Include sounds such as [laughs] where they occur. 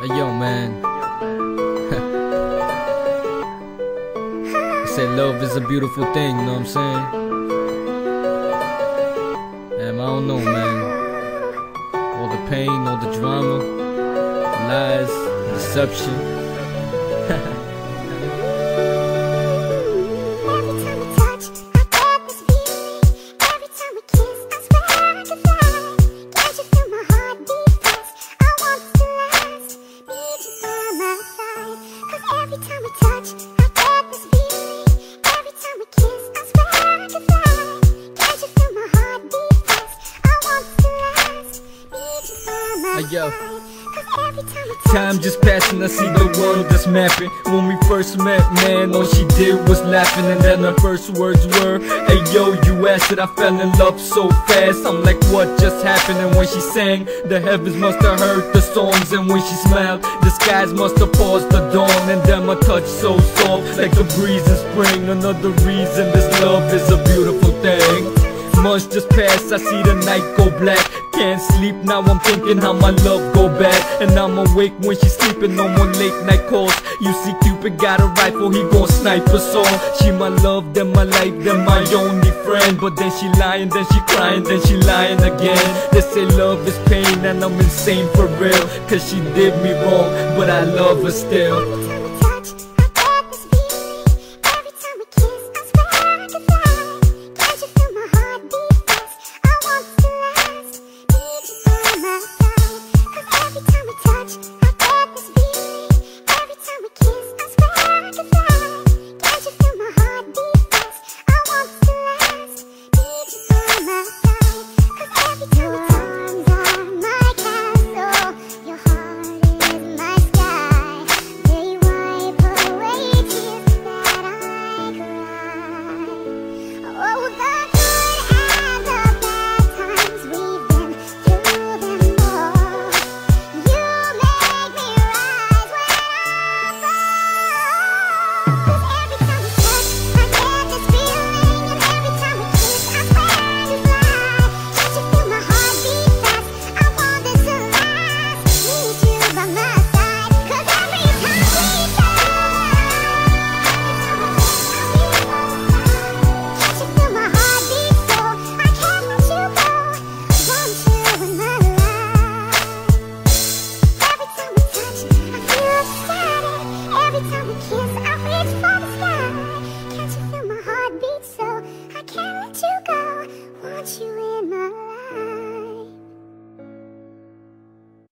Hey yo, man. I [laughs] say love is a beautiful thing, you know what I'm saying? Damn, I don't know, man. All the pain, all the drama, lies, deception. Every time we touch, I get this feeling. Every time we kiss, I swear I could fly. Can't you feel my heartbeat fast? I want to last. Need you by my Hey, yo. side. Time just passing, I see the world that's mapping. When we first met, man, all she did was laughing. And then her first words were, Hey yo, you asked it, I fell in love so fast. I'm like, what just happened? And when she sang, the heavens must have heard the songs. And when she smiled, the skies must have paused the dawn. And then my touch so soft, like a breeze in spring. Another reason this love is a beautiful thing. Months just passed, I see the night go black. Can't sleep now, I'm thinking how my love go back. And I'm awake when she's sleeping, no more late night calls. You see, Cupid got a rifle, he gon' snipe us all. She my love, then my life, then my only friend. But then she lying, then she crying, then she lying again. They say love is pain, and I'm insane for real. Cause she did me wrong, but I love her still. every time we kiss,